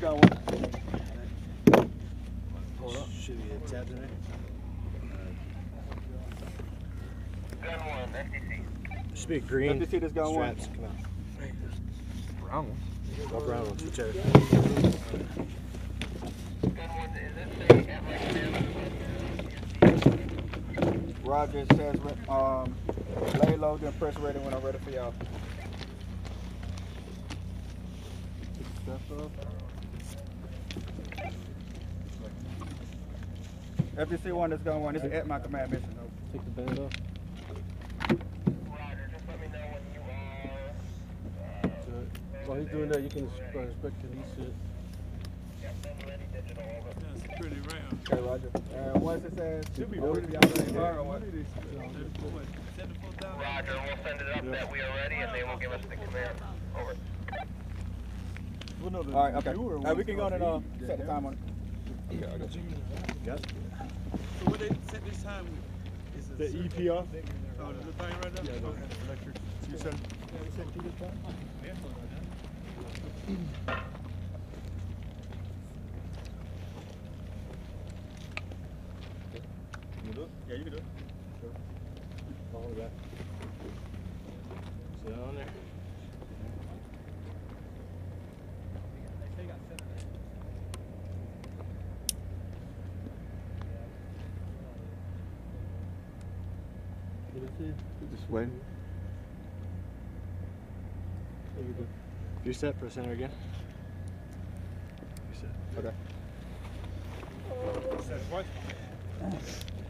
Got one. Hold up. Should be a tab in there. Gun one, FDC. Should be a green. FDC just got one. Come out. Brown one. All brown ones, whichever. Gun one, is this a at my? Roger says um lay low then press ready when I'm ready for y'all. Step up. FDC one is going one. This is at my command mission. Take the band off. Roger, just let me know when you are. Uh, While he's doing that, you can inspect inspect the lease shit. Yep, then ready digital over. That's pretty round. Okay, Roger. And once it says Should be ready. y'all ready to fire what? What, seven foot down? Roger, we'll send it up that we are ready and they will give us the command. Over. All right, okay. All right, we can go and uh, set the time on it. Okay, I got you. Yep. So what they set this time? Is The? EPR. Oh, the thing right there? Yeah, the Okay. electric. You said. You do it? Yeah, you can do it. Follow that. See that on there? Just waiting. You're set, press enter again. You're set. Okay.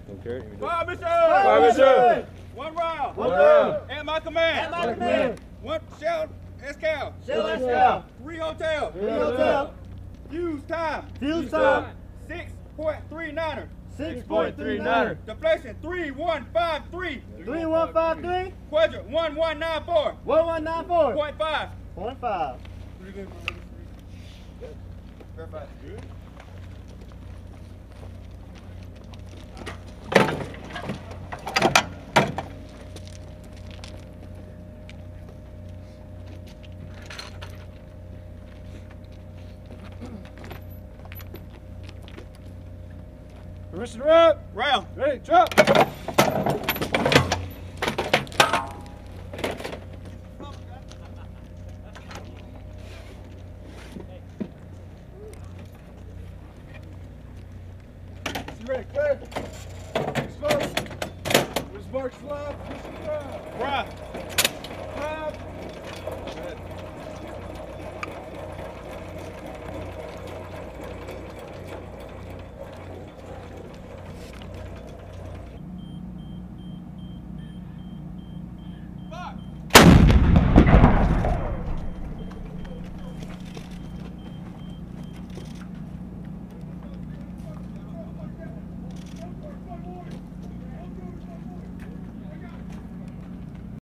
Don't care. You're good. Fire mission! Fire mission! One round! One round! At my command! At my command! One shell, SCAL! Shell SCAL! Three hotel! Three hotel! Use time! Use time! 6.39er! 6.39er! Deflection 3153! 3153! Quadrant 1194! 1194! Point five! Point five. Verify. Permission to wrap. Round! Ready, drop. Ready, clear? Smoke. With sparks fly, push it down. Round!